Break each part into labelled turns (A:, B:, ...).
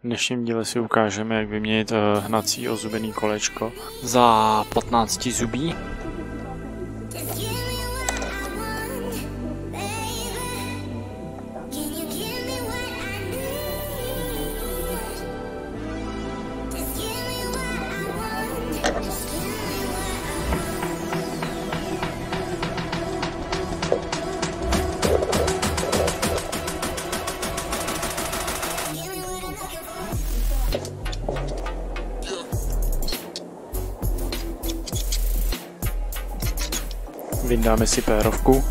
A: V dnešním díle si ukážeme, jak vyměnit eh, hnací ozubený kolečko za 15 zubí. Vyndáme si pérovku.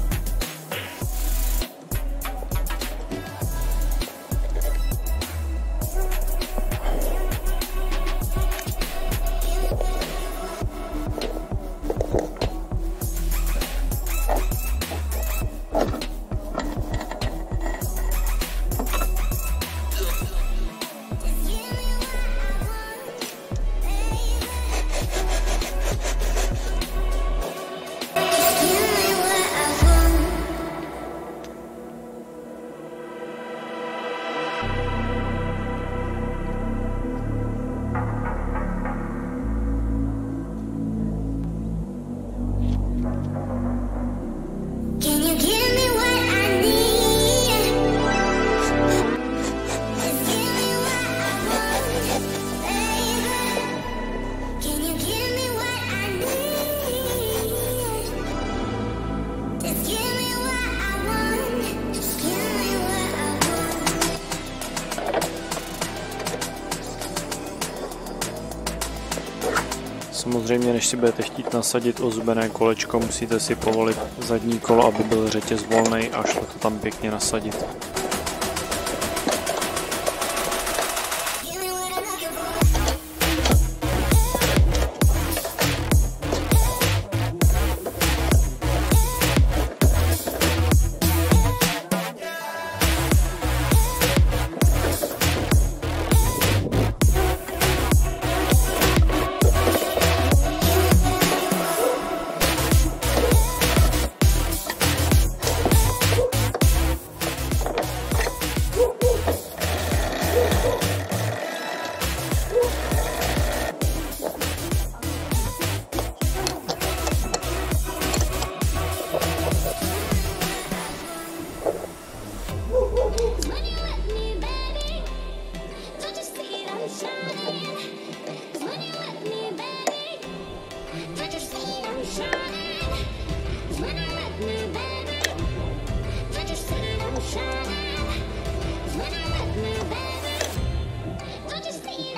A: Samozřejmě, než si budete chtít nasadit ozubené kolečko, musíte si povolit zadní kolo, aby byl řetěz volný a šlo to tam pěkně nasadit.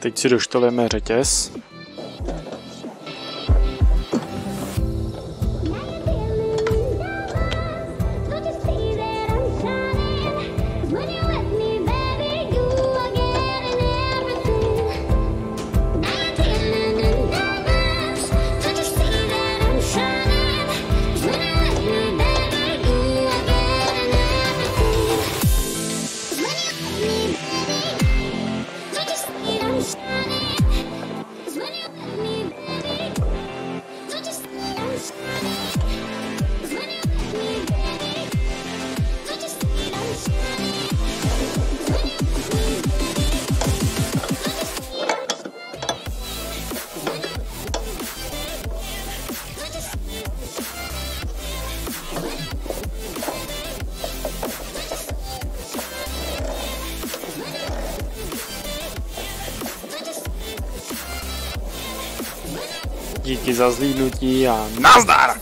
A: Teď si doštoleme řetěz. Díky za zlídnutí a nazdar!